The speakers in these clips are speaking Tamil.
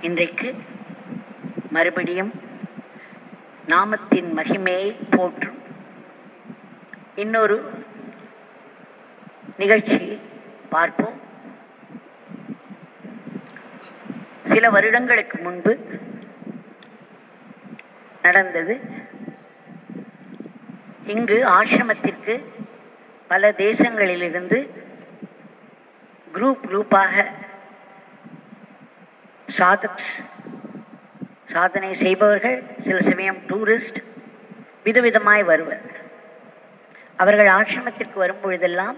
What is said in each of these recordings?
இன்றைக்கு மறுபடியும் நாமத்தின் மகிமையை போற்றும் இன்னொரு நிகழ்ச்சியை பார்ப்போம். சில வருடங்களுக்கு முன்பு நடந்தது. இங்கு ஆசிரமத்திற்கு பல தேசங்களிலிருந்து குரூப் குரூப்பாக சாதக்ஸ் சாதனை செய்பவர்கள் சில சமயம் டூரிஸ்ட் விதவிதமாய் வருவர். அவர்கள் ஆசிரமத்திற்கு வரும் பொழுதெல்லாம்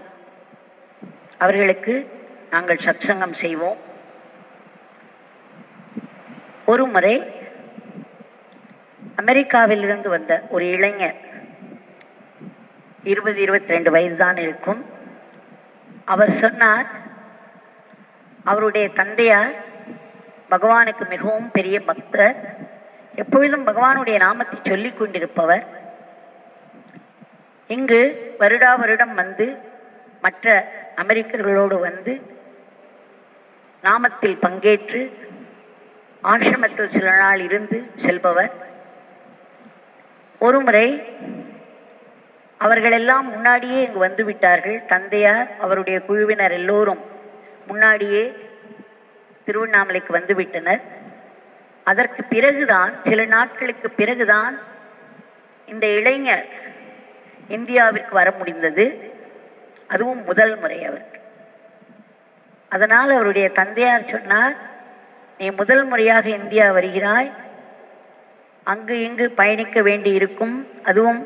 அவர்களுக்கு நாங்கள் சத்சங்கம் செய்வோம். ஒரு முறை அமெரிக்காவிலிருந்து வந்த ஒரு இளைஞர் இருபது இருபத்தி ரெண்டு வயது தான் இருக்கும். அவர் சொன்னார் அவருடைய தந்தையார் பகவானுக்கு மிகவும் பெரிய பக்தர். எப்பொழுதும் பகவானுடைய நாமத்தை சொல்லி கொண்டிருப்பவர். இங்கு வருடா வருடம் வந்து மற்ற அமெரிக்கர்களோடு வந்து நாமத்தில் பங்கேற்று ஆசிரமத்தில் சில நாள் இருந்து செல்பவர். ஒருமுறை அவர்களெல்லாம் முன்னாடியே இங்கு வந்து விட்டார்கள். தந்தையார் அவருடைய குழுவினர் எல்லோரும் முன்னாடியே திருவண்ணாமலைக்கு வந்துவிட்டனர். அதற்கு பிறகுதான் சில நாட்களுக்கு பிறகுதான் இந்த இளைஞர் இந்தியாவிற்கு வர முடிந்தது. அதுவும் முதல் முறை அவருக்கு. அதனால் அவருடைய தந்தையார் சொன்னார் நீ முதல் முறையாக இந்தியா வருகிறாய். அங்கு இங்கு பயணிக்க வேண்டி இருக்கும் அதுவும்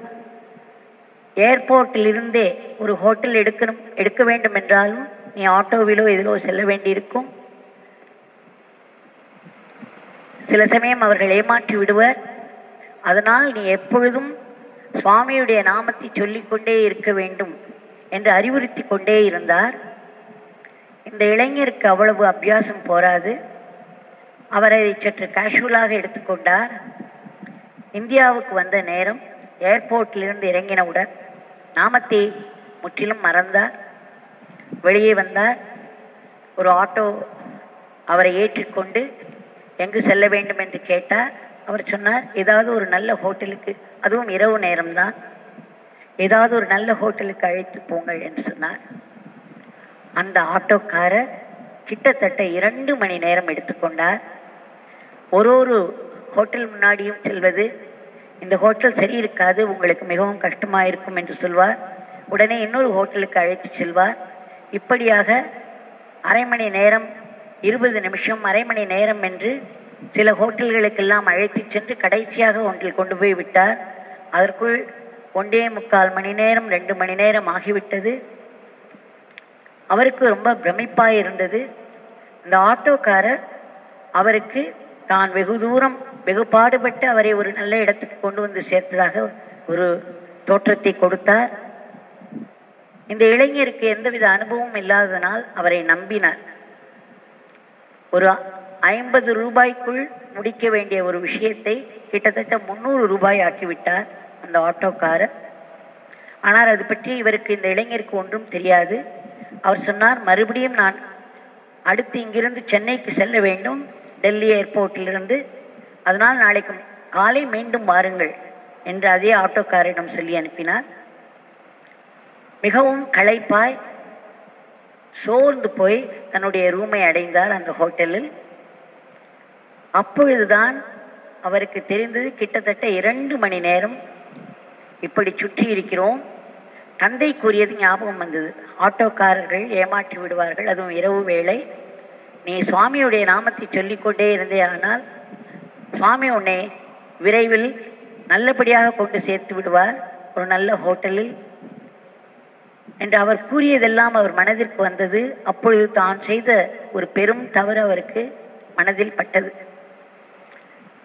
ஏர்போர்ட்டில் இருந்தே ஒரு ஹோட்டல் எடுக்கணும் எடுக்க வேண்டும் என்றாலும் நீ ஆட்டோவிலோ இதிலோ செல்ல வேண்டியிருக்கும். சில சமயம் அவர்கள் ஏமாற்றி விடுவர். அதனால் நீ எப்பொழுதும் சுவாமியுடைய நாமத்தை சொல்லிக்கொண்டே இருக்க வேண்டும் என்று அறிவுறுத்தி கொண்டே இருந்தார். இந்த இளைஞருக்கு அவ்வளவு அபியாசம் போராது. அவர் அதை சற்று கேஷுவலாக எடுத்துக்கொண்டார் இந்தியாவுக்கு வந்த நேரம் ஏர்போர்ட்டிலிருந்து இறங்கினவுடன் நாமத்தை முற்றிலும் மறந்தார். வெளியே வந்தார். ஒரு ஆட்டோ அவரை ஏற்றிக்கொண்டு எங்கு செல்ல வேண்டும் என்று கேட்டார். அவர் சொன்னார் ஏதாவது ஒரு நல்ல ஹோட்டலுக்கு அதுவும் இரவு நேரம்தான். ஏதாவது ஒரு நல்ல ஹோட்டலுக்கு அழைத்து போங்கள் என்று சொன்னார். அந்த ஆட்டோக்காரர் கிட்டத்தட்ட இரண்டு மணி நேரம் எடுத்துக்கொண்டார். ஒரு ஒரு ஹோட்டல் முன்னாடியும் செல்வது இந்த ஹோட்டல் சரி இருக்காது உங்களுக்கு மிகவும் கஷ்டமாக இருக்கும் என்று சொல்வார். உடனே இன்னொரு ஹோட்டலுக்கு அழைத்து செல்வார். இப்படியாக அரை மணி நேரம் இருபது நிமிஷம் அரை மணி நேரம் என்று சில ஹோட்டல்களுக்கெல்லாம் அழைத்து சென்று கடைசியாக ஒன்றில் கொண்டு போய் விட்டார். அதற்குள் ஒன்றே முக்கால் மணி நேரம் ரெண்டு மணி நேரம் ஆகிவிட்டது. அவருக்கு ரொம்ப பிரமிப்பாக இருந்தது. இந்த ஆட்டோக்காரர் அவருக்கு தான் வெகு தூரம் வெகு பாடுபட்டு அவரை ஒரு நல்ல இடத்துக்கு கொண்டு வந்து சேர்த்ததாக ஒரு தோற்றத்தை கொடுத்தார். இந்த இளைஞருக்கு எந்தவித அனுபவம் இல்லாததனால் அவரை நம்பினார். ஒரு ஐம்பது ரூபாய்க்குள் முடிக்க வேண்டிய ஒரு விஷயத்தை கிட்டத்தட்ட முந்நூறு ரூபாய் ஆக்கிவிட்டார் அந்த ஆட்டோக்காரர். ஆனால் அது பற்றி இவருக்கு இந்த இளைஞருக்கு ஒன்றும் தெரியாது. அவர் சொன்னார் மறுபடியும் நான் அடுத்து இங்கிருந்து சென்னைக்கு செல்ல வேண்டும் டெல்லி ஏர்போர்ட்டிலிருந்து. அதனால் நாளைக்கு காலை மீண்டும் வாருங்கள் என்று அதே ஆட்டோக்காரிடம் சொல்லி அனுப்பினார். மிகவும் களைப்பாய் சோர்ந்து போய் தன்னுடைய ரூமை அடைந்தார் அந்த ஹோட்டலில். அப்பொழுதுதான் அவருக்கு தெரிந்தது கிட்டத்தட்ட இரண்டு மணி நேரம் இப்படி சுற்றி இருக்கிறோம். தந்தை கூறியது ஞாபகம் வந்தது. ஆட்டோக்காரர்கள் ஏமாற்றி விடுவார்கள். அதுவும் இரவு வேளை. நீ சுவாமியுடைய நாமத்தை சொல்லிக்கொண்டே இருந்தே ஆனால் சுவாமி உன்னை விரைவில் நல்லபடியாக கொண்டு சேர்த்து விடுவார். ஒரு நல்ல ஹோட்டலில் என்று அவர் கூறியதெல்லாம் அவர் மனதிற்கு வந்தது. அப்பொழுது தான் செய்த ஒரு பெரும் தவறு அவருக்கு மனதில் பட்டது.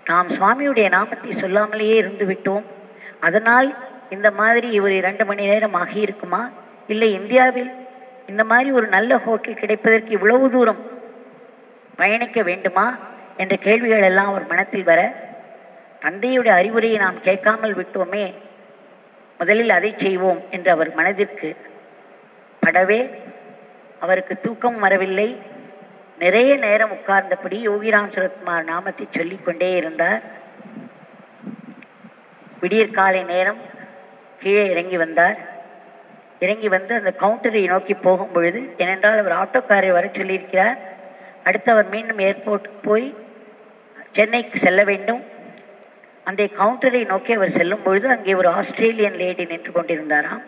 நாம் சுவாமியுடைய நாமத்தை சொல்லாமலேயே இருந்து விட்டோம். அதனால் இந்த மாதிரி இவர் இரண்டு மணி நேரம் ஆகியிருக்குமா? இல்லை இந்தியாவில் இந்த மாதிரி ஒரு நல்ல ஹோட்டல் கிடைப்பதற்கு இவ்வளவு தூரம் பயணிக்க வேண்டுமா? என்ற கேள்விகள் எல்லாம் அவர் மனத்தில் வர தந்தையுடைய அறிவுரையை நாம் கேட்காமல் விட்டோமே முதலில் அதை செய்வோம் என்று அவர் மனதிற்கு படவே அவருக்கு தூக்கம் வரவில்லை. நிறைய நேரம் உட்கார்ந்தபடி யோகிராம் சுரத்குமார் நாமத்தை சொல்லிக் கொண்டே இருந்தார். விடியற் காலை நேரம் கீழே இறங்கி வந்தார். இறங்கி வந்து அந்த கவுண்டரை நோக்கி போகும் பொழுது ஏனென்றால் அவர் ஆட்டோக்காரை வர சொல்லியிருக்கிறார். அடுத்து அவர் மீண்டும் ஏர்போர்ட்டுக்கு போய் சென்னைக்கு செல்ல வேண்டும். அந்த கவுண்டரை நோக்கி அவர் செல்லும் பொழுது அங்கே ஒரு ஆஸ்திரேலியன் லேடி நின்று கொண்டிருந்தாராம்.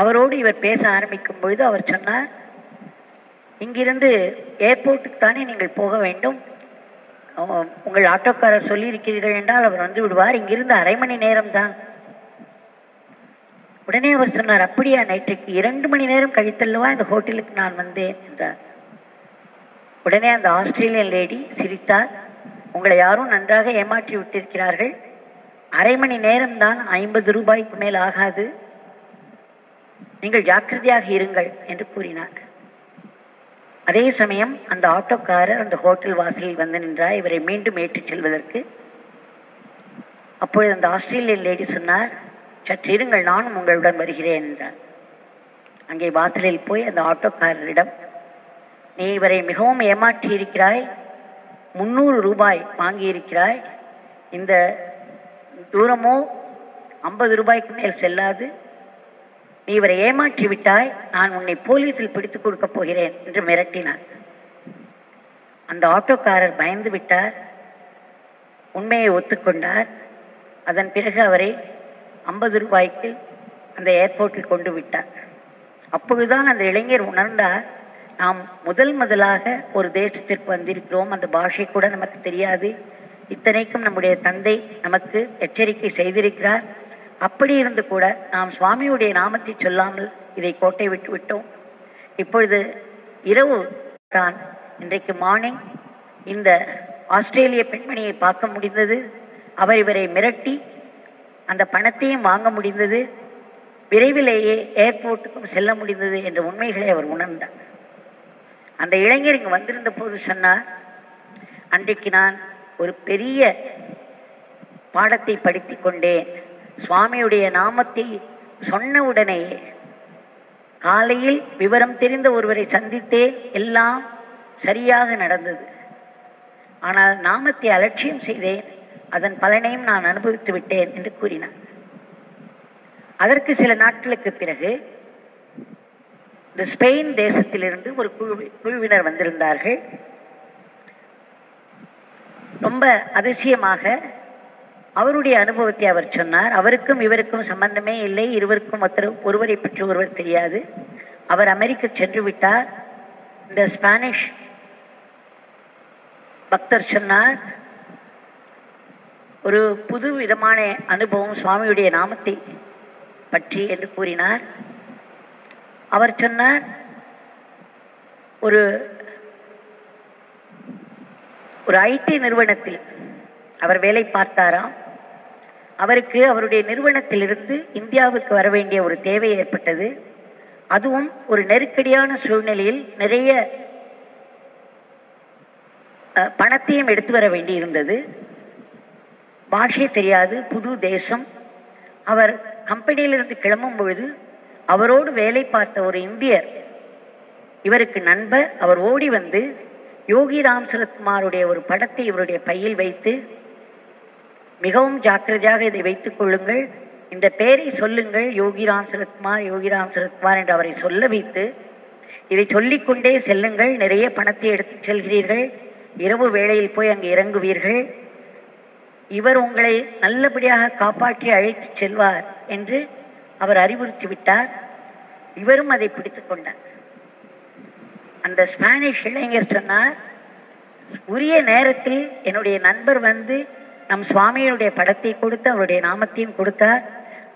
அவரோடு இவர் பேச ஆரம்பிக்கும் பொழுது அவர் சொன்னார் இங்கிருந்து ஏர்போர்ட்டுக்கு தானே நீங்கள் போக வேண்டும். உங்கள் ஆட்டோக்காரர் சொல்லியிருக்கிறீர்கள் என்றால் அவர் வந்து விடுவார். இங்கிருந்து அரை மணி நேரம்தான். உடனே அவர் சொன்னார் அப்படியா நைட்டுக்கு இரண்டு மணி நேரம் கழித்தல்லவா இந்த ஹோட்டலுக்கு நான் வந்தேன்? என்றார். உடனே அந்த ஆஸ்திரேலியன் லேடி சிரித்தார் உங்களை யாரும் நன்றாக ஏமாற்றி விட்டிருக்கிறார்கள். அரை மணி நேரம்தான் ஐம்பது ரூபாய்க்கு மேல் ஆகாது. நீங்கள் ஜாக்கிரதையாக இருங்கள் என்று கூறினார். அதே சமயம் அந்த ஆட்டோக்காரர் அந்த ஹோட்டல் வாசலில் வந்து நின்றார். இவரை மீண்டும் ஏற்றிச் செல்வதற்கு. அப்பொழுது அந்த ஆஸ்திரேலியன் லேடி சொன்னார் சற்று இருங்கள் நானும் உங்களுடன் வருகிறேன் என்றார். அங்கே வாசலில் போய் அந்த ஆட்டோக்காரரிடம் நீ இவரை மிகவும் ஏமாற்றி இருக்கிறாய் முந்நூறு ரூபாய் வாங்கியிருக்கிறாய். இந்த தூரமோ ஐம்பது ரூபாய்க்கு மேல் செல்லாது. நீ இவரை ஏமாற்றி விட்டாய் நான் உன்னை போலீஸில் பிடித்துக் கொடுக்கப் போகிறேன் என்று மிரட்டினார். அந்த ஆட்டோக்காரர் பயந்து விட்டார். உண்மையை ஒத்துக்கொண்டார். அதன் பிறகு அவரை ஐம்பது ரூபாய்க்கு அந்த ஏர்போர்ட்டில் கொண்டு விட்டார். அப்பொழுதுதான் அந்த இளைஞர் உணர்ந்தார் நாம் முதல் முதலாக ஒரு தேசத்திற்கு வந்திருக்கிறோம். அந்த பாஷை கூட நமக்கு தெரியாது. இத்தனைக்கும் நம்முடைய தந்தை நமக்கு எச்சரிக்கை செய்திருக்கிறார். அப்படி இருந்து கூட நாம் சுவாமியுடைய நாமத்தை சொல்லாமல் இதை கோட்டை விட்டு விட்டோம். இப்பொழுது இரவு தான் இன்றைக்கு மார்னிங் இந்த ஆஸ்திரேலிய பெண்மணியை பார்க்க முடிந்தது. அவர் இவரை மிரட்டி அந்த பணத்தையும் வாங்க முடிந்தது. விரைவிலேயே ஏர்போர்ட்டுக்கும் செல்ல முடிந்தது என்ற உண்மைகளை அவர் உணர்ந்தார். அந்த இளைஞர் இங்கு வந்திருந்த போது சொன்னார் அன்றைக்கு நான் ஒரு பெரிய பாடத்தை படித்துக் கொண்டேன். சுவாமியுடைய நாமத்தை சொன்ன உடனேயே காலையில் விவரம் தெரிந்த ஒருவரை சந்தித்தேன். எல்லாம் சரியாக நடந்தது. ஆனால் நாமத்தை அலட்சியம் செய்தேன். அதன் பலனையும் நான் அனுபவித்து விட்டேன் என்று கூறினார். அதற்கு சில நாட்களுக்கு பிறகு இந்த ஸ்பெயின் தேசத்திலிருந்து ஒரு குழு குழுவினர் வந்திருந்தார்கள். ரொம்ப அதிசயமாக அவருடைய அனுபவத்தை அவர் சொன்னார். அவருக்கும் இவருக்கும் சம்பந்தமே இல்லை. இருவருக்கும் ஒருத்தர் ஒருவரை பற்றி ஒருவர் தெரியாது. அவர் அமெரிக்க சென்று விட்டார். இந்த ஸ்பானிஷ் பக்தர் சொன்னார் ஒரு புது விதமான அனுபவம் சுவாமியுடைய நாமத்தை பற்றி என்று கூறினார். அவர் சொன்னார் ஒரு ஒரு ஐடி நிறுவனத்தில் அவர் வேலை பார்த்தாராம். அவருக்கு அவருடைய நிறுவனத்திலிருந்து இந்தியாவுக்கு வர வேண்டிய ஒரு தேவை ஏற்பட்டது. அதுவும் ஒரு நெருக்கடியான சூழ்நிலையில் நிறைய பணத்தையும் எடுத்து வர வேண்டியிருந்தது. பாஷை தெரியாது புது தேசம். அவர் கம்பெனியிலிருந்து கிளம்பும் பொழுது அவரோடு வேலை பார்த்த ஒரு இந்தியர் இவருக்கு நண்பர் அவர் ஓடி வந்து யோகி ராம் சரத்குமாருடைய ஒரு படத்தை இவருடைய பையில் வைத்து மிகவும் ஜாக்கிரதையாக இதை வைத்துக் கொள்ளுங்கள். இந்த பெயரை சொல்லுங்கள். யோகிராம் சரத்குமார் யோகிராம் சரத்குமார் என்று அவரை சொல்ல வைத்து இதை சொல்லிக்கொண்டே செல்லுங்கள். நிறைய பணத்தை எடுத்துச் செல்கிறீர்கள். இரவு வேளையில் போய் அங்கு இறங்குவீர்கள். இவர் உங்களை நல்லபடியாக காப்பாற்றி அழைத்துச் செல்வார் என்று அவர் அறிவுறுத்தி விட்டார். இவரும் அதை பிடித்து கொண்டார். அந்த ஸ்பானிஷ் இளைஞர் சொன்னார் உரிய நேரத்தில் என்னுடைய நண்பர் வந்து நம் சுவாமியினுடைய படத்தை கொடுத்து அவருடைய நாமத்தையும் கொடுத்தார்.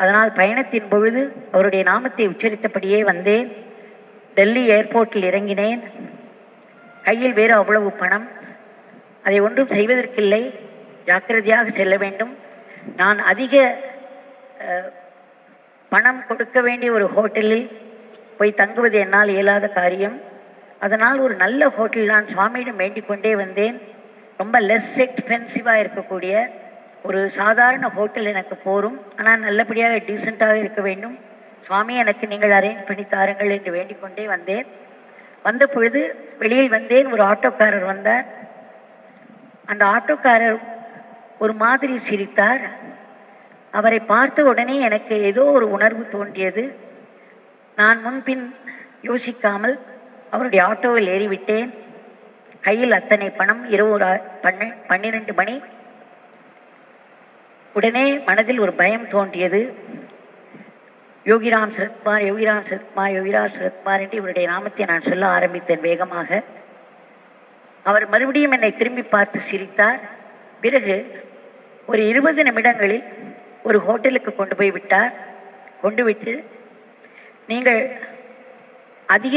அதனால் பயணத்தின் பொழுது அவருடைய நாமத்தை உச்சரித்தபடியே வந்தேன். டெல்லி ஏர்போர்ட்டில் இறங்கினேன். கையில் வேறு அவ்வளவு பணம். அதை ஒன்றும் செய்வதற்கில்லை. ஜாக்கிரதையாக செல்ல வேண்டும். நான் அதிக பணம் கொடுக்க வேண்டிய ஒரு ஹோட்டலில் போய் தங்குவது என்னால் இயலாத காரியம். அதனால் ஒரு நல்ல ஹோட்டல் நான் சுவாமியிடம் வேண்டிக் கொண்டே வந்தேன். ரொம்ப லெஸ் எக்ஸ்பென்சிவாக இருக்கக்கூடிய ஒரு சாதாரண ஹோட்டல் எனக்கு போரும் ஆனால் நல்லபடியாக டீசெண்டாக இருக்க வேண்டும். சுவாமி எனக்கு நீங்கள் அரேஞ்ச் பண்ணி தாருங்கள் என்று வேண்டிக்கொண்டே வந்தேன். வந்த பொழுது வெளியில் வந்தேன். ஒரு ஆட்டோக்காரர் வந்தார். அந்த ஆட்டோக்காரர் ஒரு மாதிரி சிரித்தார். அவரை பார்த்த உடனே எனக்கு ஏதோ ஒரு உணர்வு தோன்றியது. நான் முன்பின் யோசிக்காமல் அவருடைய ஆட்டோவில் ஏறிவிட்டேன். கையில் அத்தனை பணம் இரவு ஒரு பன்னிரண்டு மணி. உடனே மனதில் ஒரு பயம் தோன்றியது. யோகிராம் சரத்குமார் யோகிராம் சரத்குமார் யோகிராஜ் சரத்குமார் என்று இவருடைய நாமத்தை நான் சொல்ல ஆரம்பித்தேன் வேகமாக. அவர் மறுபடியும் என்னை திரும்பி பார்த்து சிரித்தார். பிறகு ஒரு இருபது நிமிடங்களில் ஒரு ஹோட்டலுக்கு கொண்டு போய் விட்டார். கொண்டு விட்டு நீங்கள் அதிக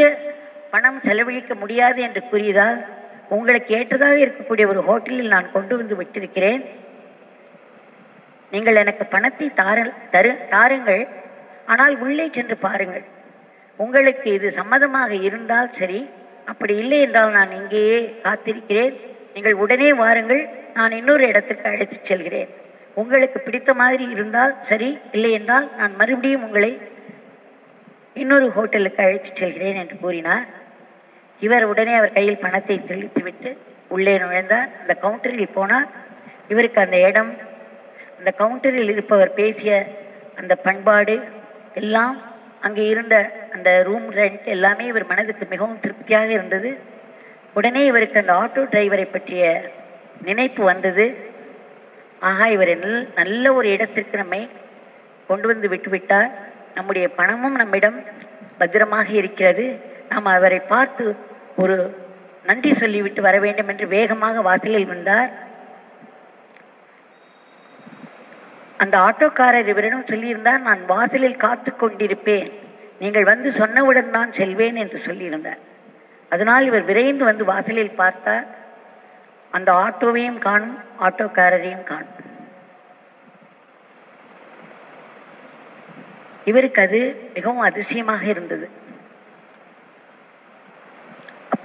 பணம் செலவழிக்க முடியாது என்று கூறியதால் உங்களுக்கு ஏற்றதாக இருக்கக்கூடிய ஒரு ஹோட்டலில் நான் கொண்டு வந்து விட்டிருக்கிறேன். நீங்கள் எனக்கு பணத்தை தார தரு தாருங்கள். ஆனால் உள்ளே சென்று பாருங்கள். உங்களுக்கு இது சம்மதமாக இருந்தால் சரி. அப்படி இல்லை என்றால் நான் இங்கேயே காத்திருக்கிறேன். நீங்கள் உடனே வாருங்கள். நான் இன்னொரு இடத்துக்கு அழைத்து செல்கிறேன். உங்களுக்கு பிடித்த மாதிரி இருந்தால் சரி. இல்லை என்றால் நான் மறுபடியும் உங்களை இன்னொரு ஹோட்டலுக்கு அழைத்து செல்கிறேன் என்று கூறினார். இவர் உடனே அவர் கையில் பணத்தை தெளித்துவிட்டு உள்ளே நுழைந்தார். அந்த கவுண்டரில் போனால் இவருக்கு அந்த இடம் அந்த கவுண்டரில் இருப்பவர் பேசிய அந்த பண்பாடு எல்லாம் அங்கே இருந்த அந்த ரூம் ரெண்ட் எல்லாமே இவர் மனதுக்கு மிகவும் திருப்தியாக இருந்தது. உடனே இவருக்கு அந்த ஆட்டோ டிரைவரை பற்றிய நினைப்பு வந்தது. ஆகா இவர் நல்ல ஒரு இடத்திற்கு நம்மை கொண்டு வந்து விட்டுவிட்டார். நம்முடைய பணமும் நம்மிடம் பத்திரமாக இருக்கிறது. நாம் அவரை பார்த்து ஒரு நன்றி சொல்லிவிட்டு வர வேண்டும் என்று வேகமாக வாசலில் வந்தார். அந்த ஆட்டோக்காரர் இவரிடம் சொல்லியிருந்தார் நான் வாசலில் காத்து கொண்டிருப்பேன். நீங்கள் வந்து சொன்னவுடன் தான் செல்வேன் என்று சொல்லியிருந்தார். அதனால் இவர் விரைந்து வந்து வாசலில் பார்த்தார். அந்த ஆட்டோவையும் காணும் ஆட்டோக்காரரையும் காணும். இவருக்கு அது மிகவும் அதிசயமாக இருந்தது.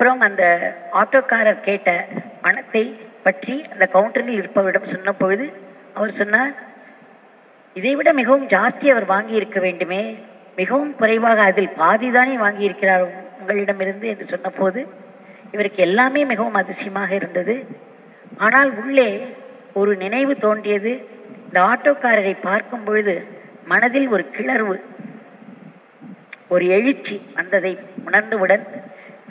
அப்புறம் அந்த ஆட்டோக்காரர் கேட்ட பணத்தை பற்றி அந்த கவுண்டரில் இருப்பவரிடம் சொன்ன பொழுது அவர் சொன்னார் இதைவிட மிகவும் ஜாஸ்தி அவர் வாங்கி இருக்க வேண்டுமே. மிகவும் குறைவாக அதில் பாதிதானே வாங்கியிருக்கிறார் வாங்கி இருக்கிறார் உங்களிடமிருந்து? என்று சொன்னபோது இவருக்கு எல்லாமே மிகவும் அதிசயமாக இருந்தது. ஆனால் உள்ளே ஒரு நினைவு தோன்றியது. இந்த ஆட்டோக்காரரை பார்க்கும் பொழுது மனதில் ஒரு கிளர்வு ஒரு எழுச்சி வந்ததை உணர்ந்தவுடன்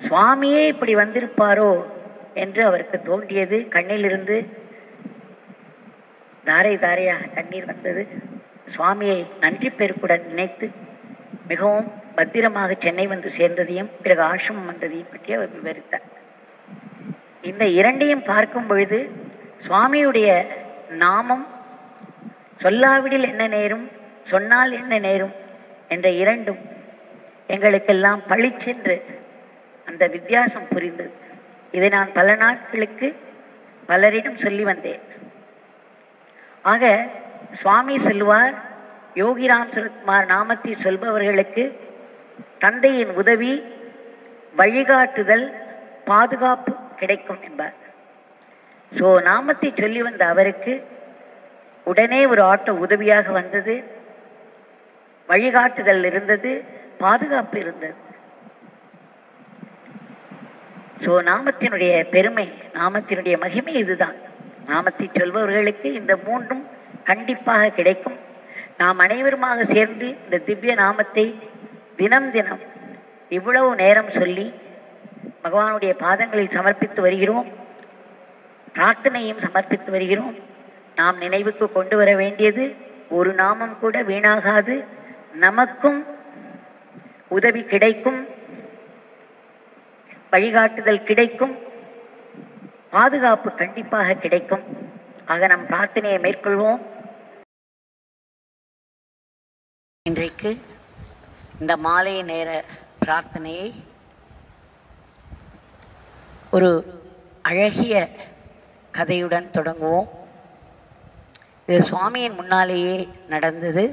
சுவாமியே இப்படி வந்திருப்பாரோ என்று அவருக்கு தோன்றியது. கண்ணிலிருந்து தாரை தாரையாக தண்ணீர் வந்தது. சுவாமியை நன்றி பெருக்குடன் நினைத்து மிகவும் பத்திரமாக சென்னை வந்து சேர்ந்ததையும் பிறகு ஆசிரமம் வந்ததையும் பற்றி அவர் விவரித்தார். இந்த இரண்டையும் பார்க்கும் பொழுது சுவாமியுடைய நாமம் சொல்லாவிடில் என்ன நேரும் சொன்னால் என்ன நேரும் என்ற இரண்டும் எங்களுக்கெல்லாம் பழிச்சென்று அந்த வித்தியாசம் புரிந்தது. இதை நான் பல நாட்களுக்கு பலரிடம் சொல்லி வந்தேன். ஆக சுவாமி செல்வார் யோகிராம் சுரத்குமார் நாமத்தை சொல்பவர்களுக்கு தந்தையின் உதவி வழிகாட்டுதல் பாதுகாப்பு கிடைக்கும் என்பார். ஸோ நாமத்தை சொல்லி வந்த அவருக்கு உடனே ஒரு ஆட்டோ உதவியாக வந்தது. வழிகாட்டுதல் இருந்தது பாதுகாப்பு இருந்தது. ஸோ நாமத்தினுடைய பெருமை நாமத்தினுடைய மகிமை இதுதான். நாமத்தை சொல்பவர்களுக்கு இந்த மூன்றும் கண்டிப்பாக கிடைக்கும். நாம் அனைவருமாக சேர்ந்து இந்த திவ்ய நாமத்தை தினம் தினம் இவ்வளவு நேரம் சொல்லி பகவானுடைய பாதங்களில் சமர்ப்பித்து வருகிறோம். பிரார்த்தனையும் சமர்ப்பித்து வருகிறோம். நாம் நினைவுக்கு கொண்டு வர வேண்டியது ஒரு நாமம் கூட வீணாகாது. நமக்கும் உதவி கிடைக்கும். வழிகாட்டுதல் கிடைக்கும். பாதுகாப்பு கண்டிப்பாக கிடைக்கும். ஆக நம் பிரார்த்தனையை மேற்கொள்வோம். இன்றைக்கு இந்த மாலை நேர பிரார்த்தனையை ஒரு அழகிய கதையுடன் தொடங்குவோம். இது சுவாமியின் முன்னாலேயே நடந்தது.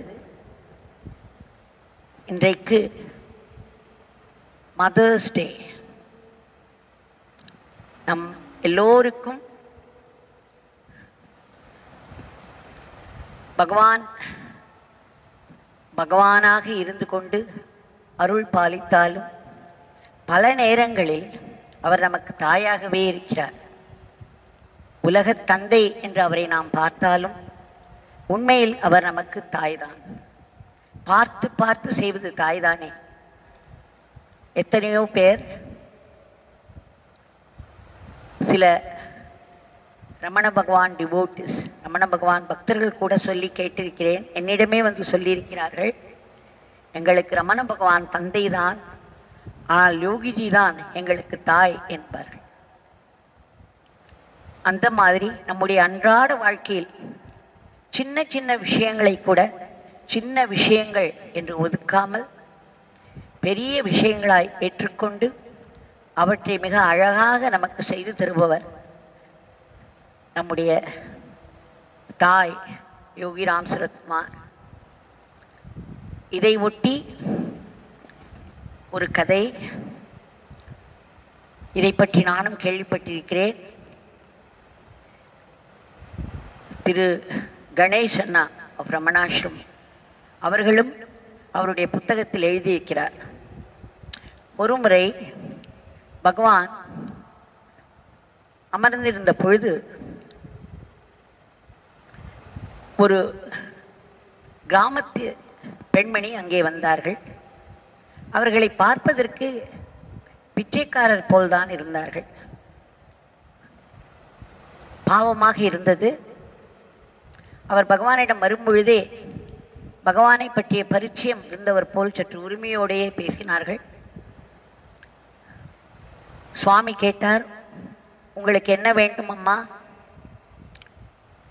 இன்றைக்கு மதர்ஸ் டே. நம் எல்லோருக்கும் பகவான் பகவானாக இருந்து கொண்டு அருள் பாலித்தாலும் பல நேரங்களில் அவர் நமக்கு தாயாகவே இருக்கிறார். உலகத் தந்தை என்று அவரை நாம் பார்த்தாலும் உண்மையில் அவர் நமக்கு தாய்தான். பார்த்து பார்த்து செய்வது தாய்தானே. எத்தனையோ பேர் சில ரமண பகவான் டிவோட்டிஸ் ரமண பகவான் பக்தர்கள் கூட சொல்லி கேட்டிருக்கிறேன். என்னிடமே வந்து சொல்லியிருக்கிறார்கள். எங்களுக்கு ரமண பகவான் தந்தை தான் ஆனால் யோகிஜி தான் எங்களுக்கு தாய் என்பார்கள். அந்த மாதிரி நம்முடைய அன்றாட வாழ்க்கையில் சின்ன சின்ன விஷயங்களை கூட சின்ன விஷயங்கள் என்று ஒதுக்காமல் பெரிய விஷயங்களாய் ஏற்றுக்கொண்டு அவற்றை மிக அழகாக நமக்கு செய்து தருபவர் நம்முடைய தாய் யோகி ராம் சரத்குமார். இதை ஒட்டி ஒரு கதை. இதை பற்றி நானும் கேள்விப்பட்டிருக்கிறேன். திரு கணேஷ் அண்ணா ரமணாஷ்ரம் அவர்களும் அவருடைய புத்தகத்தில் எழுதியிருக்கிறார். ஒருமுறை பகவான் அமர்ந்திருந்த பொழுது ஒரு கிராமத்து பெண்மணி அங்கே வந்தார்கள். அவர்களை பார்ப்பதற்கு பிச்சைக்காரர் போல்தான் இருந்தார்கள். பாவமாக இருந்தது. அவர் பகவானிடம் வரும்பொழுதே பகவானை பற்றிய பரிச்சயம் இருந்தவர் போல் சற்று உரிமையோடையே பேசினார்கள். சுவாமி கேட்டார் உங்களுக்கு என்ன வேண்டும் அம்மா?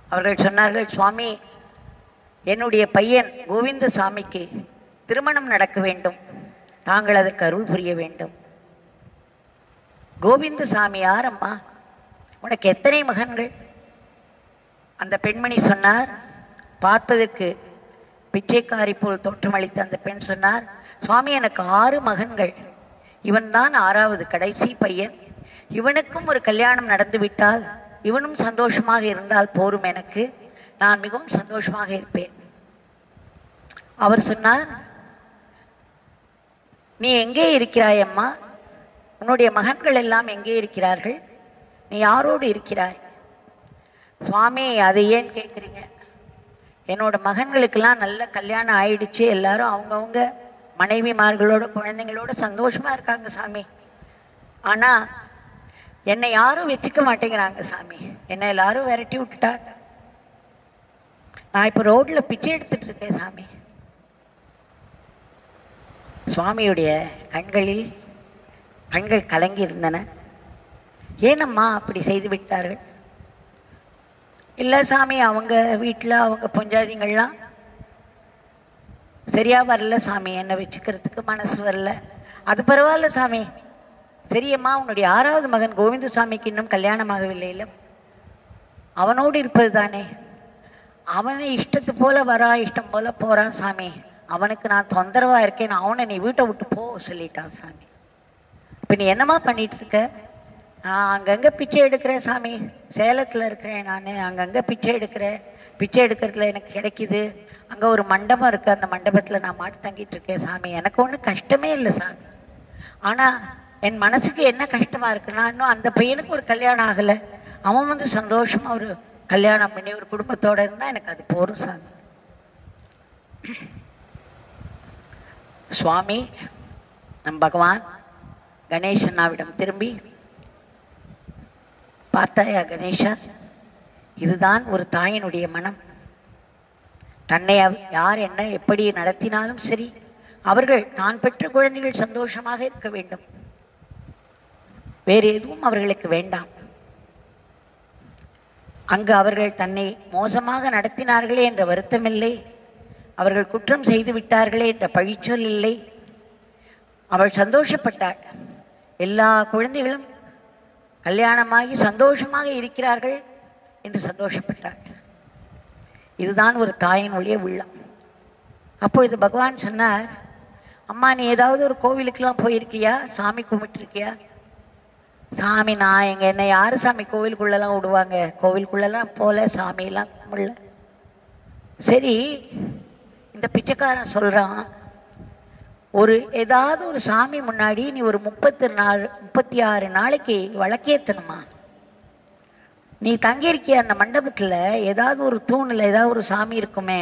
அவர்கள் சொன்னார்கள் சுவாமி என்னுடைய பையன் கோவிந்தசாமிக்கு திருமணம் நடக்க வேண்டும். தாங்கள் அதற்கு அருள் புரிய வேண்டும். கோவிந்தசாமி யார் அம்மா உனக்கு எத்தனை மகன்கள்? அந்த பெண்மணி சொன்னார் பார்ப்பதற்கு பிச்சைக்காரி போல் தோற்றமளித்த அந்த பெண் சொன்னார் சுவாமி எனக்கு ஆறு மகன்கள். இவன்தான் ஆறாவது கடைசி பையன். இவனுக்கும் ஒரு கல்யாணம் நடந்துவிட்டால் இவனும் சந்தோஷமாக இருந்தால் போரும் எனக்கு. நான் மிகவும் சந்தோஷமாக இருப்பேன். அவர் சொன்னார் நீ எங்கே இருக்கிறாய் அம்மா? உன்னுடைய மகன்கள் எல்லாம் எங்கே இருக்கிறார்கள்? நீ யாரோடு இருக்கிறாய்? சுவாமி அதை ஏன் கேட்குறீங்க? என்னோட மகன்களுக்கெல்லாம் நல்ல கல்யாணம் ஆயிடுச்சு. எல்லாரும் அவங்கவுங்க மனைவிமார்களோட குழந்தைங்களோட சந்தோஷமா இருக்காங்க சாமி. ஆனா என்னை யாரும் வச்சுக்க மாட்டேங்கிறாங்க சாமி. என்னை எல்லாரும் விரட்டி விட்டுட்டாங்க. நான் இப்போ ரோட்ல பிச்சை எடுத்துட்டு இருக்கேன் சாமி. சுவாமியுடைய கண்களில் கண்கள் கலங்கி இருந்தன. ஏனம்மா அப்படி செய்து விட்டார்கள்? இல்லை சாமி அவங்க வீட்டில் அவங்க பொஞ்சாதிங்கள்லாம் சரியா வரல சாமி என்னை வச்சுக்கிறதுக்கு மனசு வரல. அது பரவாயில்ல சாமி. சரியம்மா உன்னுடைய ஆறாவது மகன் கோவிந்தசாமிக்கு இன்னும் கல்யாணமாகவில்லை இல்லை? அவனோடு இருப்பது தானே அவனை இஷ்டத்து போல வரா இஷ்டம் போல போறான் சாமி. அவனுக்கு நான் தொந்தரவா இருக்கேன் அவனை நீ வீட்டை விட்டு போ சொல்லிட்டான் சாமி. இப்போ நீ என்னம்மா பண்ணிட்டு இருக்க நான் அங்கங்கே பிச்சை எடுக்கிறேன் சாமி. சேலத்தில் இருக்கிறேன் நான் அங்கங்கே பிச்சை எடுக்கிறேன். பிச்சை எடுக்கிறதுல எனக்கு கிடைக்குது. அங்கே ஒரு மண்டபம் இருக்குது அந்த மண்டபத்தில் நான் மாட்டு தங்கிட்டு இருக்கேன் சாமி. எனக்கு ஒன்றும் கஷ்டமே இல்லை சாமி. ஆனால் என் மனசுக்கு என்ன கஷ்டமாக இருக்குன்னா இன்னும் அந்த பையனுக்கு ஒரு கல்யாணம் ஆகலை. அவன் வந்து சந்தோஷமாக ஒரு கல்யாணம் பண்ணி ஒரு குடும்பத்தோட இருந்தால் எனக்கு அது போரும் சாமி. சுவாமி நம் பகவான் கணேசனாவிடம் திரும்பி பார்த்தாயா கணேஷா? இதுதான் ஒரு தாயினுடைய மனம். தன்னை யார் என்ன எப்படி நடத்தினாலும் சரி அவர்கள் தான் பெற்ற குழந்தைகள் சந்தோஷமாக இருக்க வேண்டும். வேறு எதுவும் அவர்களுக்கு வேண்டாம். அங்கு அவர்கள் தன்னை மோசமாக நடத்தினார்களே என்ற வருத்தமில்லை. அவர்கள் குற்றம் செய்து விட்டார்களே என்ற பழிச்சொல் இல்லை. அவள் சந்தோஷப்பட்டாள். எல்லா குழந்தைகளும் கல்யாணமாகி சந்தோஷமாக இருக்கிறார்கள். என்று சந்தோஷப்பட்டாள் இதுதான் ஒரு தாயினுடைய உள்ளம். அப்பொழுது பகவான் சொன்னார் அம்மா நீ ஏதாவது ஒரு கோவிலுக்கெல்லாம் போயிருக்கியா? சாமி கும்பிட்டுருக்கியா? சாமி நான் எங்க என்ன யாரு சாமி கோவிலுக்குள்ளெல்லாம் விடுவாங்க? கோவிலுக்குள்ளெல்லாம் போல சாமியெல்லாம் கும்பிடல. சரி இந்த பிச்சைக்காரன் சொல்றான் ஒரு ஏதாவது ஒரு சாமி முன்னாடி நீ ஒரு முப்பத்தி நாலு முப்பத்தி ஆறு நாளைக்கு வழக்கேற்றணுமா நீ தங்கியிருக்கிய அந்த மண்டபத்தில் ஏதாவது ஒரு தூணில் ஏதாவது ஒரு சாமி இருக்குமே?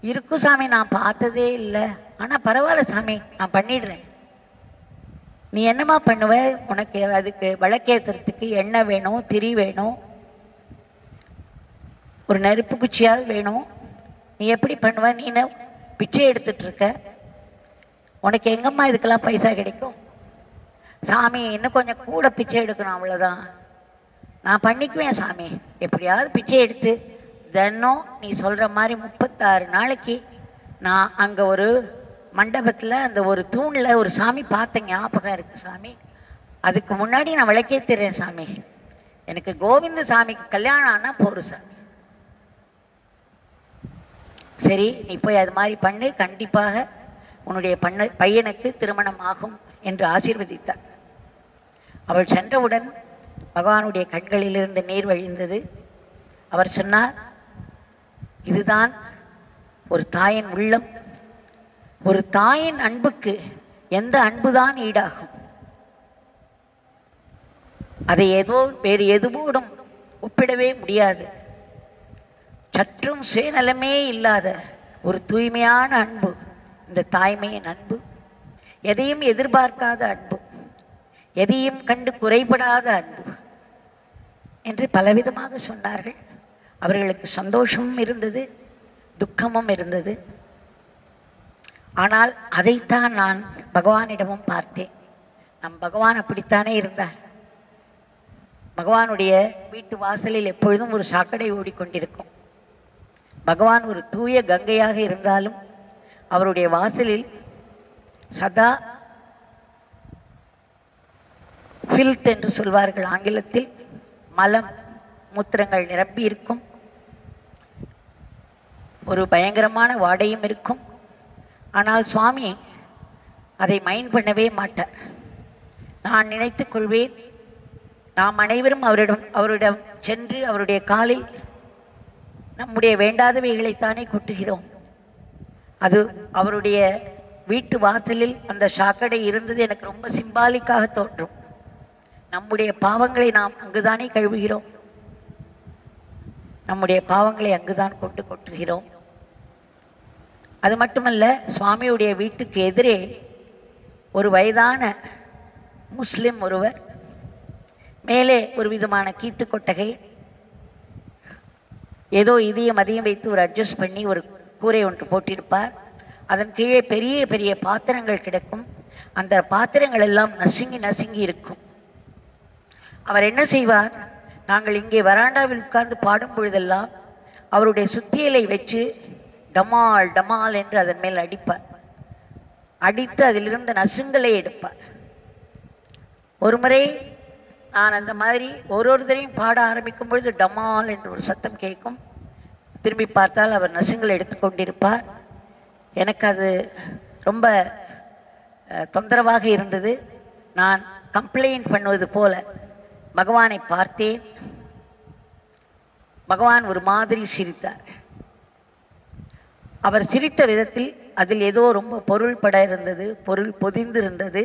இருக்கும் சாமி நான் பார்த்ததே இல்லை. ஆனால் பரவாயில்ல சாமி நான் பண்ணிடுறேன். நீ என்னம்மா பண்ணுவ? உனக்கு அதுக்கு விளக்கேற்றுறதுக்கு எண்ணெய் வேணும் திரி வேணும். ஒரு நெருப்பு குச்சியாவது வேணும். நீ எப்படி பண்ணுவ? நீ பிச்சை எடுத்துட்ருக்க உனக்கு எங்கம்மா இதுக்கெல்லாம் பைசா கிடைக்கும்? சாமி இன்னும் கொஞ்சம் கூட பிச்சை எடுக்கணும் அவ்வளோதான் நான் பண்ணிக்குவேன் சாமி. எப்படியாவது பிச்சை எடுத்து தினம் நீ சொல்கிற மாதிரி முப்பத்தாறு நாளைக்கு நான் அங்கே ஒரு மண்டபத்தில் அந்த ஒரு தூணில் ஒரு சாமி பார்த்த ஞாபகம் இருக்குது சாமி. அதுக்கு முன்னாடி நான் விளக்கேத்துறேன் சாமி. எனக்கு கோவிந்த சாமிக்கு கல்யாணம் ஆனால் போகிற சாமி. சரி நீ போய் அது மாதிரி பண்ணு. கண்டிப்பாக உன்னுடைய பண்ண பையனுக்கு திருமணம் ஆகும் என்று ஆசீர்வதித்தார். அவள் சென்றவுடன் பகவானுடைய கண்களிலிருந்து நீர் வழிந்தது. அவர் சொன்னார் இதுதான் ஒரு தாயின் உள்ளம். ஒரு தாயின் அன்புக்கு எந்த அன்புதான் ஈடாகும். அதை ஏதோ வேறு எதுவோடும் ஒப்பிடவே முடியாது. சற்றும் சுயநலமே இல்லாத ஒரு தூய்மையான அன்பு இந்த தாய்மையின் அன்பு. எதையும் எதிர்பார்க்காத அன்பு. எதையும் கண்டு குறைபடாத அன்பு. என்று பலவிதமாக சொன்னார்கள். அவர்களுக்கு சந்தோஷமும் இருந்தது துக்கமும் இருந்தது. ஆனால் அதைத்தான் நான் பகவானிடமும் பார்த்தேன். நம் பகவான் அப்படித்தானே இருந்தார். பகவானுடைய வீட்டு வாசலில் எப்பொழுதும் ஒரு சாக்கடை ஓடிக்கொண்டிருக்கும். பகவான் ஒரு தூய கங்கையாக இருந்தாலும் அவருடைய வாசலில் சதா ஃபில்த் என்று சொல்வார்கள் ஆங்கிலத்தில். மலம் மூத்திரங்கள் நிரப்பி இருக்கும். ஒரு பயங்கரமான வாடையும் இருக்கும். ஆனால் சுவாமி அதை மைண்ட் பண்ணவே மாட்டார். நான் நினைத்துக் கொள்வேன் நாம் அனைவரும் அவரிடம் அவரிடம் சென்று அவருடைய காலில் நம்முடைய வேண்டாதவைகளைத்தானே கொட்டுகிறோம். அது அவருடைய வீட்டு வாசலில் அந்த சாக்கடை இருந்தது. எனக்கு ரொம்ப சிம்பாலிக்காக தோன்றும். நம்முடைய பாவங்களை நாம் அங்குதானே கழுவுகிறோம். நம்முடைய பாவங்களை அங்குதான் கொண்டு கொட்டுகிறோம். அது மட்டுமல்ல சுவாமியுடைய வீட்டுக்கு எதிரே ஒரு வயதான முஸ்லிம் ஒருவர் மேலே ஒரு விதமான கீத்து கொட்டகை ஏதோ இதையும் அதையும் வைத்து ஒரு அட்ஜஸ்ட் பண்ணி ஒரு கூரை ஒன்று போட்டிருப்பார். அதன் கீழே பெரிய பெரிய பாத்திரங்கள் கிடக்கும். அந்த பாத்திரங்கள் எல்லாம் நசுங்கி நசுங்கி இருக்கும். அவர் என்ன செய்வார்? நாங்கள் இங்கே வராண்டாவில் உட்கார்ந்து பாடும் பொழுதெல்லாம் அவருடைய சுத்தியலை வச்சு டமால் டமால் என்று அதன் மேல் அடிப்பார். அடித்து அதிலிருந்து நசுங்களை எடுப்பார். ஒரு முறை நான் அந்த மாதிரி ஒரு ஒருத்தரையும் பாட ஆரம்பிக்கும் பொழுது டமால் என்று ஒரு சத்தம் கேட்கும். திரும்பி பார்த்தால் அவர் நசுங்களை எடுத்துக்கொண்டிருப்பார் எனக்கு அது ரொம்ப தொந்தரவாக இருந்தது. நான் கம்ப்ளைண்ட் பண்ணுவது போல பகவானை பார்த்தேன் பகவான் ஒரு மாதிரி சிரித்தார். அவர் சிரித்த விதத்தில் அதில் ஏதோ ரொம்ப பொருள் பட இருந்தது பொருள் பொதிந்து இருந்தது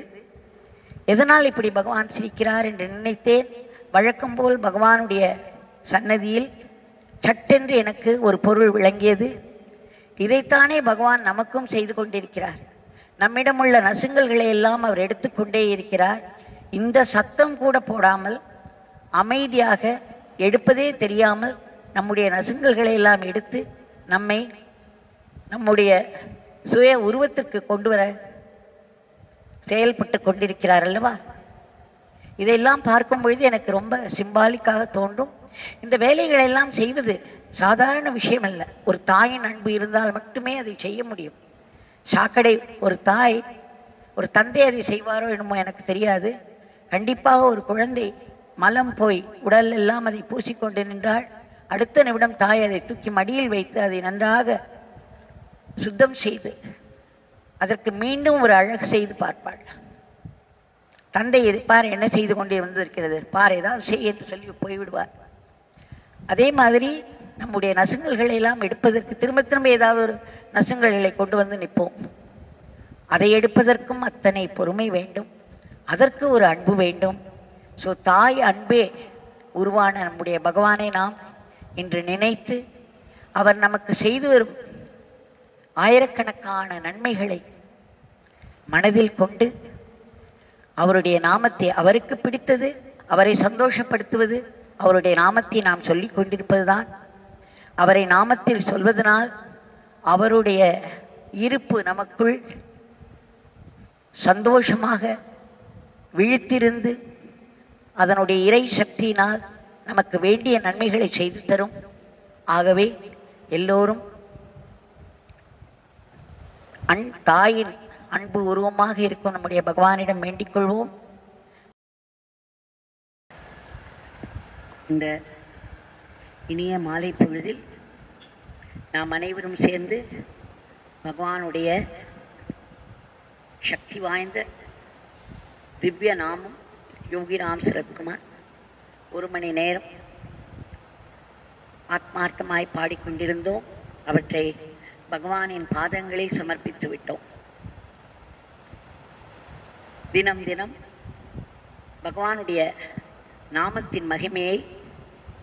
எதனால் இப்படி பகவான் சிரிக்கிறார் என்று நினைத்தேன். வழக்கம் போல் பகவானுடைய சன்னதியில் சட்டென்று எனக்கு ஒரு பொருள் விளங்கியது. இதைத்தானே பகவான் நமக்கும் செய்து கொண்டிருக்கிறார். நம்மிடமுள்ள நசுங்கல்களை எல்லாம் அவர் எடுத்துக்கொண்டே இருக்கிறார். இந்த சத்தம் கூட போடாமல் அமைதியாக எடுப்பதே தெரியாமல் நம்முடைய நசுங்கல்களை எல்லாம் எடுத்து நம்மை நம்முடைய சுய உருவத்திற்கு கொண்டு வர செயல்பட்டு கொண்டிருக்கிறார் அல்லவா? இதையெல்லாம் பார்க்கும் பொழுது எனக்கு ரொம்ப சிம்பாலிக்காக தோன்றும். இந்த வேலைகளை எல்லாம் செய்வது சாதாரண விஷயம் அல்ல ஒரு தாயின் அன்பு இருந்தால் மட்டுமே அதை செய்ய முடியும். சாக்கடை ஒரு தாய் ஒரு தந்தை அதை செய்வாரோ என்னமோ எனக்கு தெரியாது. கண்டிப்பாக ஒரு குழந்தை மலம் போய் உடல் எல்லாம் அதை பூசிக்கொண்டு நின்றாள். அடுத்த நிமிடம் தாய் அதை தூக்கி மடியில் வைத்து அதை நன்றாக சுத்தம் செய்து அதற்கு மீண்டும் ஒரு அழகு செய்து பார்ப்பாள். தந்தை இது பார் என்ன செய்து கொண்டே வந்திருக்கிறது? பார் ஏதாவது செய் என்று சொல்லி போய்விடுவார். அதே மாதிரி நம்முடைய நசுங்கல்களை எல்லாம் எடுப்பதற்கு திரும்ப திரும்ப ஏதாவது ஒரு நசுங்கல்களை கொண்டு வந்து நிற்போம். அதை எடுப்பதற்கும் அத்தனை பொறுமை வேண்டும். அதற்கு ஒரு அன்பு வேண்டும். ஸோ தாய் அன்பே உருவான நம்முடைய பகவானை நாம் இன்று நினைத்து அவர் நமக்கு செய்து வரும் ஆயிரக்கணக்கான நன்மைகளை மனதில் கொண்டு அவருடைய நாமத்தை அவருக்கு பிடித்தது அவரை சந்தோஷப்படுத்துவது அவருடைய நாமத்தை நாம் சொல்லிக் கொண்டிருப்பதுதான். அவரை நாமத்தில் சொல்வதனால் அவருடைய இருப்பு நமக்குள் சந்தோஷமாக விழித்திருந்து அதனுடைய இறை சக்தியினால் நமக்கு வேண்டிய நன்மைகளை செய்து தரும். ஆகவே எல்லோரும் அன் தாயின் அன்பு உருவமாக இருக்கும் நம்முடைய பகவானிடம் வேண்டிக் கொள்வோம். இந்த இனிய மாலை பொழுதில் நாம் அனைவரும் சேர்ந்து பகவானுடைய சக்தி வாய்ந்த திவ்ய நாமம் யோகிராம் சரத்குமார். ஒரு மணி நேரம் ஆத்மார்த்தமாய் பாடிக்கொண்டிருந்தோம். அவற்றை பகவானின் பாதங்களில் சமர்ப்பித்து விட்டோம். தினம் தினம் பகவானுடைய நாமத்தின் மகிமையை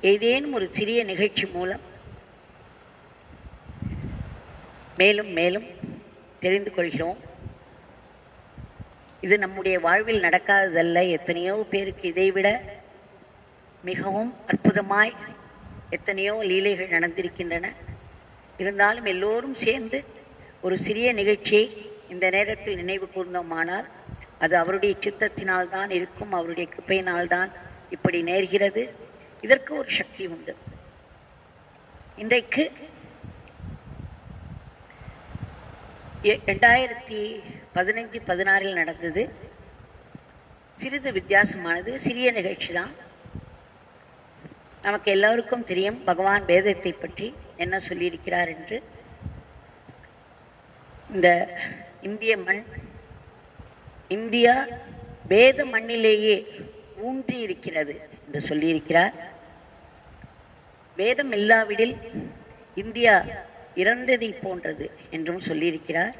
ஏதேனும் ஒரு சிறிய நிகழ்ச்சி மூலம் மேலும் மேலும் தெரிந்து கொள்கிறோம். இது நம்முடைய வாழ்வில் நடக்காததல்ல. எத்தனையோ பேருக்கு இதைவிட மிகவும் அற்புதமாய் எத்தனையோ லீலைகள் நடந்திருக்கின்றன. இருந்தாலும் எல்லோரும் சேர்ந்து ஒரு சிறிய நிகழ்ச்சியை இந்த நேரத்தில் நினைவு கூர்ந்தோமானால் அது அவருடைய சித்தத்தினால் தான் இருக்கும் அவருடைய கிருப்பையினால் தான் இப்படி நேர்கிறது. இதற்கு ஒரு சக்தி உண்டு. இன்றைக்கு எ- ரெண்டாயிரத்தி பதினஞ்சு பதினாறில் நடந்தது. சிறிது வித்தியாசமானது. சிறிய நிகழ்ச்சி தான் நமக்கு எல்லோருக்கும் தெரியும் பகவான் வேதத்தை பற்றி என்ன சொல்லியிருக்கிறார் என்று. இந்த இந்திய மண் இந்தியா வேத மண்ணிலேயே ஊன்றி இருக்கிறது என்று சொல்லியிருக்கிறார். வேதம் இல்லாவிடில் இந்தியா இறந்ததை போன்றது என்றும் சொல்லியிருக்கிறார்.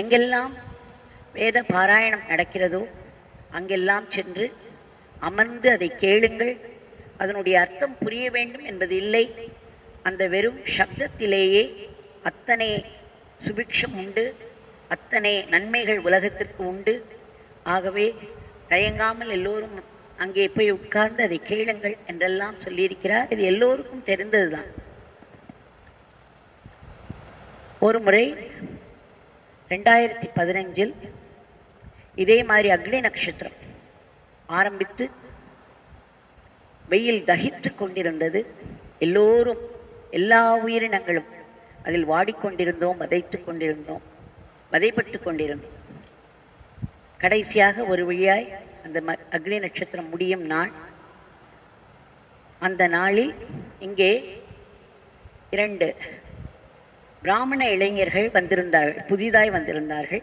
எங்கெல்லாம் வேத பாராயணம் நடக்கிறதோ அங்கெல்லாம் சென்று அமர்ந்து அதை கேளுங்கள். அதனுடைய அர்த்தம் புரிய வேண்டும் என்பது இல்லை. அந்த வெறும் சப்தத்திலேயே அத்தனை சுபிக்ஷம் உண்டு. அத்தனை நன்மைகள் உலகத்திற்கு உண்டு. ஆகவே தயங்காமல் எல்லோரும் அங்கே போய் உட்கார்ந்து அதை கேளுங்கள் என்றெல்லாம் சொல்லியிருக்கிறார். இது எல்லோருக்கும் தெரிந்ததுதான். ஒரு முறை ரெண்டாயிரத்தி பதினஞ்சில் இதே மாதிரி அக்னி நட்சத்திரம் ஆரம்பித்து வெயில் தகித்து கொண்டிருந்தது. எல்லோரும் எல்லா உயிரினங்களும் அதில் வாடிக்கொண்டிருந்தோம் வதைத்து கொண்டிருந்தோம் வதைப்பட்டு கொண்டிருந்தோம். கடைசியாக ஒரு வழியாய் அந்த ம அக்னி நட்சத்திரம் முடியும் நாள். அந்த நாளில் இங்கே இரண்டு பிராமண இளைஞர்கள் வந்திருந்தார்கள் புதிதாய் வந்திருந்தார்கள்.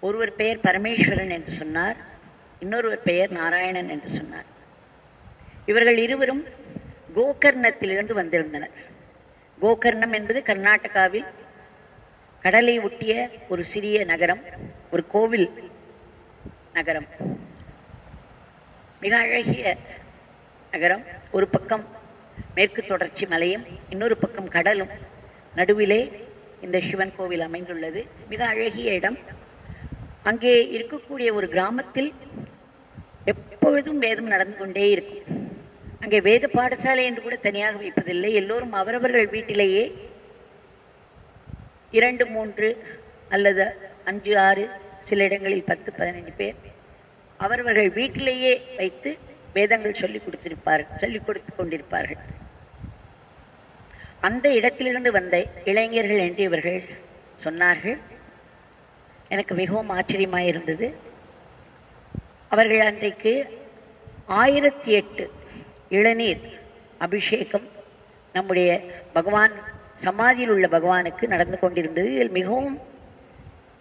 ஒருவர் பெயர் பரமேஸ்வரன் என்று சொன்னார் இன்னொருவர் பெயர் நாராயணன் என்று சொன்னார். இவர்கள் இருவரும் கோகர்ணத்திலிருந்து வந்திருந்தனர். கோகர்ணம் என்பது கர்நாடகாவில் கடலை ஒட்டிய ஒரு சிறிய நகரம் ஒரு கோவில் நகரம். மிக அழகிய நகரம் ஒரு பக்கம் மேற்கு தொடர்ச்சி மலையும் இன்னொரு பக்கம் கடலும். நடுவிலே இந்த சிவன் கோவில் அமைந்துள்ளது. மிக அழகிய இடம். அங்கே இருக்கக்கூடிய ஒரு கிராமத்தில் எப்பொழுதும் வேதம் நடந்து கொண்டே இருக்கும். அங்கே வேத பாடசாலை என்று கூட தனியாக வைப்பதில்லை. எல்லோரும் அவரவர்கள் வீட்டிலேயே இரண்டு மூன்று அல்லது அஞ்சு ஆறு சில இடங்களில் பத்து பதினைஞ்சு பேர் அவரவர்கள் வீட்டிலேயே வைத்து வேதங்கள் சொல்லிக் கொடுத்திருப்பார்கள் சொல்லிக் கொடுத்து கொண்டிருப்பார்கள். அந்த இடத்திலிருந்து வந்த இளைஞர்கள் என்று இவர்கள் சொன்னார்கள் எனக்கு மிகவும் ஆச்சரியமாக இருந்தது. அவர்கள் அன்றைக்கு ஆயிரத்தி எட்டு இளநீர் அபிஷேகம் நம்முடைய பகவான் சமாதியில் உள்ள பகவானுக்கு நடந்து கொண்டிருந்தது. இதில் மிகவும்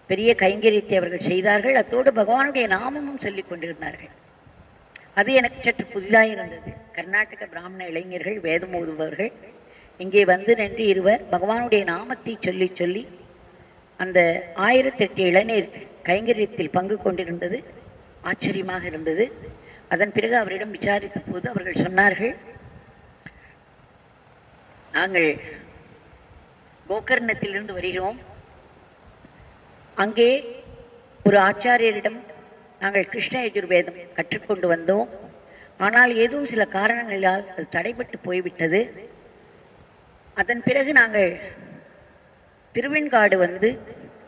பெரிய கைங்கரியத்தை அவர்கள் செய்தார்கள். அத்தோடு பகவானுடைய நாமமும் சொல்லிக் கொண்டிருந்தார்கள். அது எனக்கு சற்று புதிதாக இருந்தது. கர்நாடக பிராமண இளைஞர்கள் வேதம் ஓதுபவர்கள் இங்கே வந்து நின்று இருவர் பகவானுடைய நாமத்தை சொல்லி சொல்லி அந்த ஆயிரத்தெட்டு இளநீர் கைங்கரியத்தில் பங்கு கொண்டிருந்தது. ஆச்சரியமாக இருந்தது. அதன் பிறகு அவரிடம் விசாரித்த போது அவர்கள் சொன்னார்கள் நாங்கள் கோகர்ணத்திலிருந்து வருகிறோம். அங்கே ஒரு ஆச்சாரியரிடம் நாங்கள் கிருஷ்ண யஜுர்வேதம் கற்றுக்கொண்டு வந்தோம். ஆனால் ஏதோ சில காரணங்களால் அது தடைபட்டு போய்விட்டது. அதன் பிறகு நாங்கள் திருவெண்காடு வந்து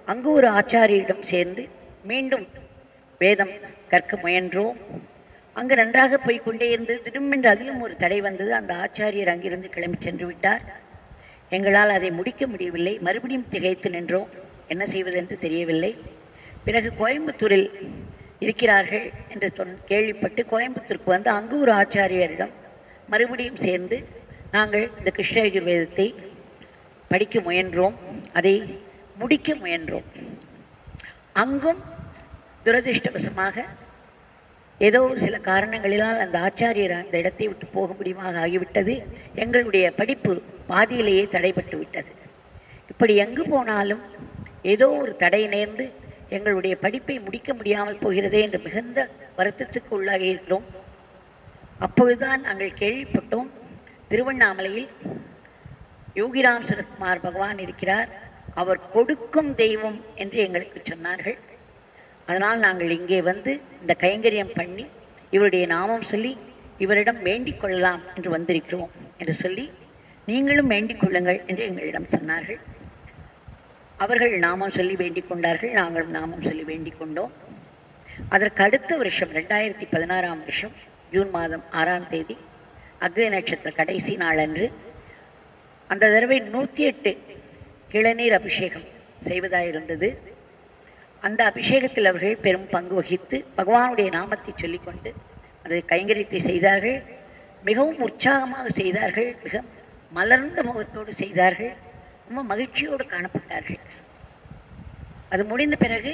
அங்கு ஒரு ஆச்சாரியரிடம் சேர்ந்து மீண்டும் வேதம் கற்க முயன்றோம். அங்கு நன்றாக போய் கொண்டே இருந்து திரும்பென்று அதிலும் ஒரு தடை வந்தது. அந்த ஆச்சாரியர் அங்கிருந்து கிளம்பி சென்று விட்டார். எங்களால் அதை முடிக்க முடியவில்லை. மறுபடியும் திகைத்து நின்றோம். என்ன செய்வதென்று தெரியவில்லை. பிறகு கோயம்புத்தூரில் இருக்கிறார்கள் என்று சொன் கேள்விப்பட்டு கோயம்புத்தூருக்கு வந்து அங்கு ஒரு ஆச்சாரியரிடம் மறுபடியும் சேர்ந்து நாங்கள் இந்த கிருஷ்ணயஜுர்வேதத்தை படிக்க முயன்றோம். அதை முடிக்க முயன்றோம். அங்கும் துரதிர்ஷ்டவசமாக ஏதோ ஒரு சில காரணங்களினால் அந்த ஆச்சாரியர் அந்த இடத்தை விட்டு போக முடியுமாக ஆகிவிட்டது. எங்களுடைய படிப்பு பாதியிலேயே தடைபட்டு விட்டது. இப்படி எங்கு போனாலும் ஏதோ ஒரு தடை நேர்ந்து எங்களுடைய படிப்பை முடிக்க முடியாமல் போகிறதே என்று மிகுந்த வருத்தத்துக்கு உள்ளாகி இருக்கிறோம் அப்பொழுதுதான் நாங்கள் கேள்விப்பட்டோம். திருவண்ணாமலையில் யோகிராம் சரத்குமார் பகவான் இருக்கிறார். அவர் கொடுக்கும் தெய்வம் என்று எங்களுக்கு சொன்னார்கள். அதனால் நாங்கள் இங்கே வந்து இந்த கைங்கரியம் பண்ணி இவருடைய நாமம் சொல்லி இவரிடம் வேண்டிக் கொள்ளலாம் என்று வந்திருக்கிறோம் என்று சொல்லி நீங்களும் வேண்டிக் கொள்ளுங்கள் என்று எங்களிடம் சொன்னார்கள். அவர்கள் நாமம் சொல்லி வேண்டிக் கொண்டார்கள். நாங்களும் நாமம் சொல்லி வேண்டிக் கொண்டோம். அதற்கு அடுத்த வருஷம் ரெண்டாயிரத்தி பதினாறாம் வருஷம் ஜூன் மாதம் ஆறாம் தேதி அக்னி நட்சத்திர கடைசி நாளன்று அந்த தடவை நூற்றி எட்டு கிளநீர் அபிஷேகம் செய்வதாக இருந்தது அந்த அபிஷேகத்தில் அவர்கள் பெரும் பங்கு வகித்து பகவானுடைய நாமத்தை சொல்லிக்கொண்டு அந்த கைங்கரியத்தை செய்தார்கள். மிகவும் உற்சாகமாக செய்தார்கள். மிக மலர்ந்த முகத்தோடு செய்தார்கள். ரொம்ப மகிழ்ச்சியோடு காணப்பட்டார்கள். அது முடிந்த பிறகு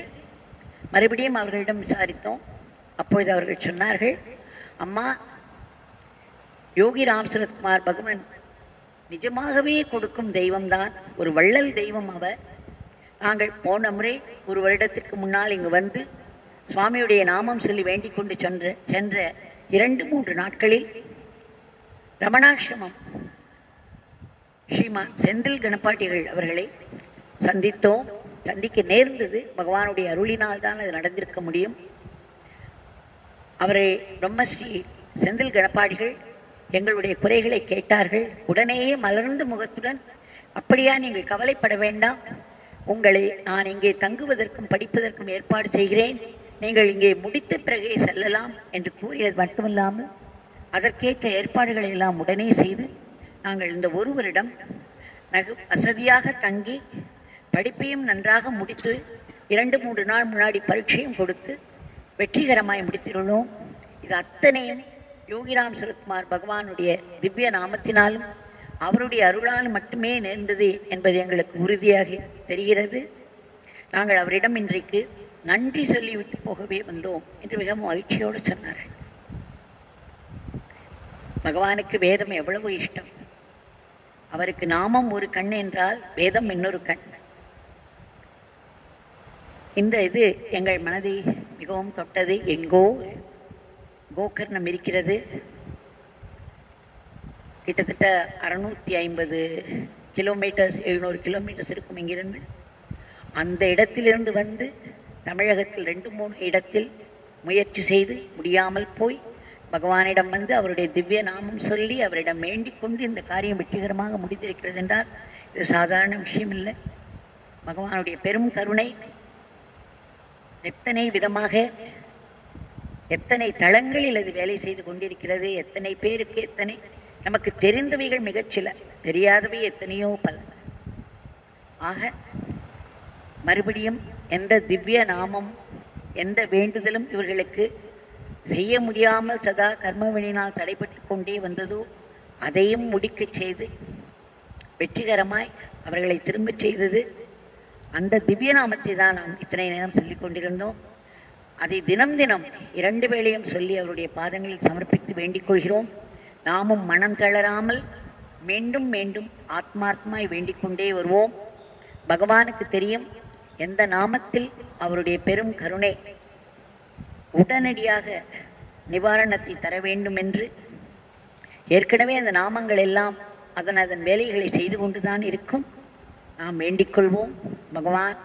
மறுபடியும் அவர்களிடம் விசாரித்தோம். அப்பொழுது அவர்கள் சொன்னார்கள் அம்மா யோகி ராம் சரத்குமார் பகவான் நிஜமாகவே கொடுக்கும் தெய்வம்தான். ஒரு வள்ளல் தெய்வம் அவ நாங்கள் போன முறை ஒரு வருடத்திற்கு முன்னால் இங்கு வந்து சுவாமியுடைய நாமம் சொல்லி வேண்டிக் கொண்டு சென்ற சென்ற இரண்டு மூன்று நாட்களில் ரமணாசிரமம் ஸ்ரீமான் செந்தில் கணப்பாட்டிகள் அவர்களை சந்தித்தோம். சந்திக்க நேர்ந்தது. பகவானுடைய அருளினால் தான் அது நடந்திருக்க முடியும். அவரை பிரம்மஸ்ரீ செந்தில் கணப்பாடிகள் எங்களுடைய குறைகளை கேட்டார்கள். உடனேயே மலர்ந்த முகத்துடன் அப்படியா நீங்கள் கவலைப்பட வேண்டாம். உங்களை நான் இங்கே தங்குவதற்கும் படிப்பதற்கும் ஏற்பாடு செய்கிறேன். நீங்கள் இங்கே முடித்த பிறகே செல்லலாம் என்று கூறியது மட்டுமல்லாமல் அதற்கேற்ற ஏற்பாடுகளை எல்லாம் உடனே செய்து நாங்கள் இந்த ஒரு வருடம் நகு வசதியாக தங்கி படிப்பையும் நன்றாக முடித்து இரண்டு மூன்று நாள் முன்னாடி பரீட்சையும் கொடுத்து வெற்றிகரமாய் முடித்துள்ளோம் இது அத்தனையும் யோகிராம் சுரத்குமார் பகவானுடைய திவ்ய நாமத்தினாலும் அவருடைய அருளால் மட்டுமே நேர்ந்தது என்பது எங்களுக்கு உறுதியாக தெரிகிறது. நாங்கள் அவரிடம் இன்றைக்கு நன்றி சொல்லிவிட்டு போகவே வந்தோம் என்று மிக மகிழ்ச்சியோடு சொன்னார்கள் பகவானுக்கு வேதம் எவ்வளவு இஷ்டம்? அவருக்கு நாமம் ஒரு கண் என்றால் வேதம் இன்னொரு கண். இந்த இது எங்கள் மனதை மிகவும் தொட்டது. எங்கோ கோகர்ணம் இருக்கிறது. கிட்டத்தட்ட அறுநூத்தி ஐம்பது கிலோமீட்டர்ஸ் எழுநூறு கிலோமீட்டர்ஸ் இருக்கும் இங்கிருந்து. அந்த இடத்திலிருந்து வந்து தமிழகத்தில் ரெண்டு மூணு இடத்தில் முயற்சி செய்து முடியாமல் போய் பகவானிடம் வந்து அவருடைய திவ்ய நாமம் சொல்லி அவரிடம் வேண்டிக் கொண்டு இந்த காரியம் வெற்றிகரமாக முடிந்திருக்கிறது என்றால் இது சாதாரண விஷயம் இல்லை பகவானுடைய பெரும் கருணை. எத்தனை விதமாக எத்தனை தளங்களில் அது வேலை செய்து கொண்டிருக்கிறது எத்தனை பேருக்கு எத்தனை நமக்கு தெரிந்தவைகள் மிகச்சில தெரியாதவை எத்தனையோ பல. ஆக மறுபடியும் எந்த திவ்ய நாமம் எந்த வேண்டுதலும் இவர்களுக்கு செய்ய முடியாமல் சதா கர்மவினால் தடைபட்டு கொண்டே வந்ததோ அதையும் முடிக்கச் செய்து வெற்றிகரமாய் அவர்களை திரும்பச் செய்தது அந்த திவ்ய நாமத்தை தான் நாம் இத்தனை நேரம் சொல்லிக் கொண்டிருந்தோம். அதை தினம் தினம் இரண்டு வேளையும் சொல்லி அவருடைய பாதங்களில் சமர்ப்பித்து வேண்டிக் கொள்கிறோம். நாமும் மனம் தளராமல் மீண்டும் மீண்டும் ஆத்மார்த்தமாய் வேண்டிக் கொண்டே வருவோம். பகவானுக்கு தெரியும் எந்த நாமத்தில் அவருடைய பெரும் கருணை உடனடியாக நிவாரணத்தை தர வேண்டும் என்று ஏற்கனவே அந்த நாமங்கள் எல்லாம் அதன் அதன் வேலைகளை செய்து கொண்டுதான் இருக்கும். நாம் வேண்டிக் கொள்வோம். பகவான்